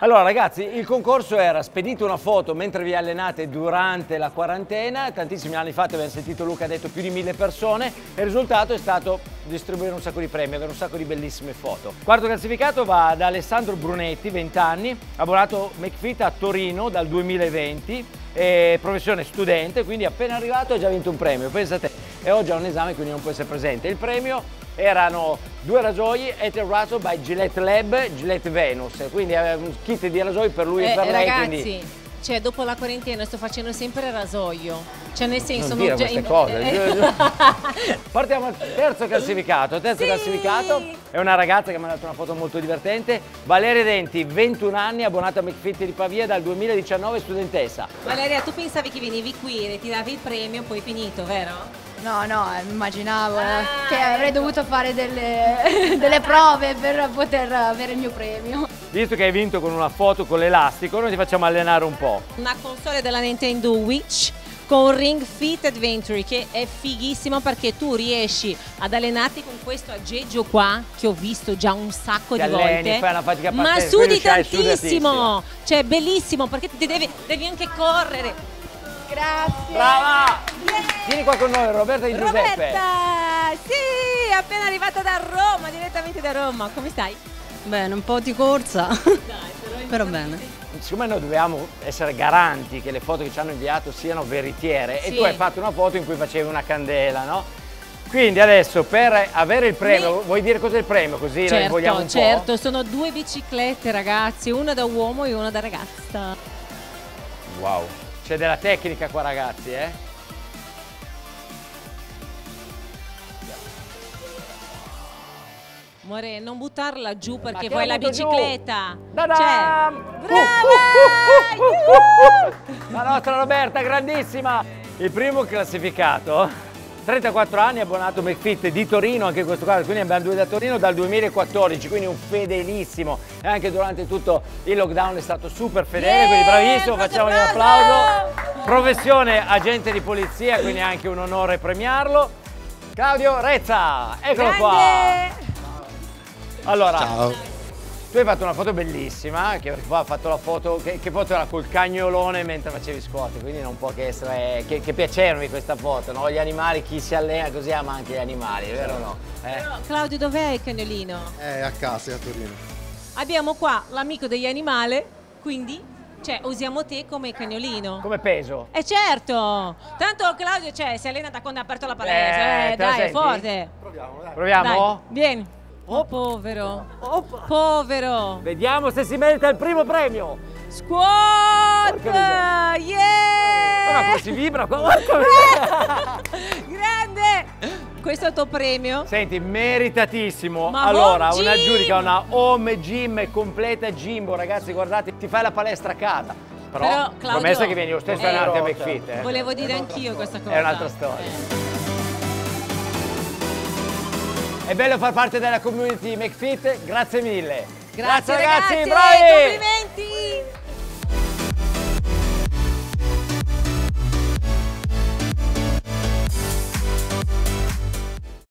Allora ragazzi, il concorso era spedite una foto mentre vi allenate durante la quarantena, tantissimi anni fa abbiamo sentito Luca ha detto più di mille persone e il risultato è stato distribuire un sacco di premi, avere un sacco di bellissime foto. Quarto classificato va da Alessandro Brunetti, 20 anni, abbonato McFit a Torino dal 2020, professione studente, quindi appena arrivato ha già vinto un premio, pensate, e oggi ha un esame quindi non può essere presente. Il premio erano due rasoi Ether Razor by Gillette Lab, Gillette Venus, quindi un kit di rasoi per lui eh, e per lei. Ragazzi, quindi... cioè dopo la quarantena sto facendo sempre rasoio, cioè nel senso... Non, non dire queste in... cose. Eh. Partiamo al terzo classificato, terzo sì. classificato è una ragazza che mi ha dato una foto molto divertente, Valeria Denti, 21 anni, abbonata a McFit di Pavia dal 2019, studentessa. Valeria, tu pensavi che venivi qui, e ti davi il premio, poi finito, vero? No, no, immaginavo ah, che avrei dovuto fare delle, delle, prove per poter avere il mio premio. Visto che hai vinto con una foto con l'elastico, noi ti facciamo allenare un po'. Una console della Nintendo Witch con Ring Fit Adventure che è fighissimo perché tu riesci ad allenarti con questo aggeggio qua che ho visto già un sacco ti di alleni, volte. fai una fatica ma sudi tantissimo cioè bellissimo perché devi, devi anche correre Grazie. Brava! Vieni qua con noi, Roberta di Giuseppe. Roberta! Sì, appena arrivata da Roma, direttamente da Roma. Come stai? Bene, un po' di corsa. Dai, però, però bene. Siccome noi dobbiamo essere garanti che le foto che ci hanno inviato siano veritiere sì. e tu hai fatto una foto in cui facevi una candela, no? Quindi adesso per avere il premio, Mi... vuoi dire cos'è il premio così certo, vogliamo un certo, sono due biciclette ragazzi, una da uomo e una da ragazza. Wow. C'è della tecnica qua ragazzi, eh? More, non buttarla giù perché vuoi la bicicletta. Cioè, brava! La nostra Roberta, grandissima! Il primo classificato 34 anni, abbonato McFit di Torino, anche in questo caso, quindi abbiamo due da Torino dal 2014, quindi un fedelissimo e anche durante tutto il lockdown è stato super fedele, yeah, quindi bravissimo, facciamogli un applauso. Professione agente di polizia, quindi è anche un onore premiarlo. Claudio Rezza, eccolo Grande. qua. Allora, Ciao. Tu hai fatto una foto bellissima, che ha fatto la foto, che, che, foto era col cagnolone mentre facevi squat, quindi non può che essere, che, che piacermi questa foto, no? Gli animali, chi si allena così ama anche gli animali, vero o no? Eh? Claudio, dov'è il cagnolino? È a casa, è a Torino. Abbiamo qua l'amico degli animali, quindi cioè, usiamo te come cagnolino. Come peso? Eh certo! Tanto Claudio cioè, si allena da quando ha aperto la palestra. Eh, eh dai, forte. Proviamo, dai. Proviamo? Dai, vieni. Oh, povero. Opa. Povero. Vediamo se si merita il primo premio. Squat! Yeah! Ma come si vibra qua? Grande! Questo è il tuo premio. Senti, meritatissimo. Ma allora, una giudica, una home gym completa Jimbo. Ragazzi, guardate, ti fai la palestra a casa. Però, Però Claudio, promessa che vieni lo stesso eh, a McFit. Eh. Volevo dire anch'io questa cosa. È un'altra storia. Eh. È bello far parte della community McFit, grazie mille. Grazie, grazie ragazzi, bravi! Complimenti!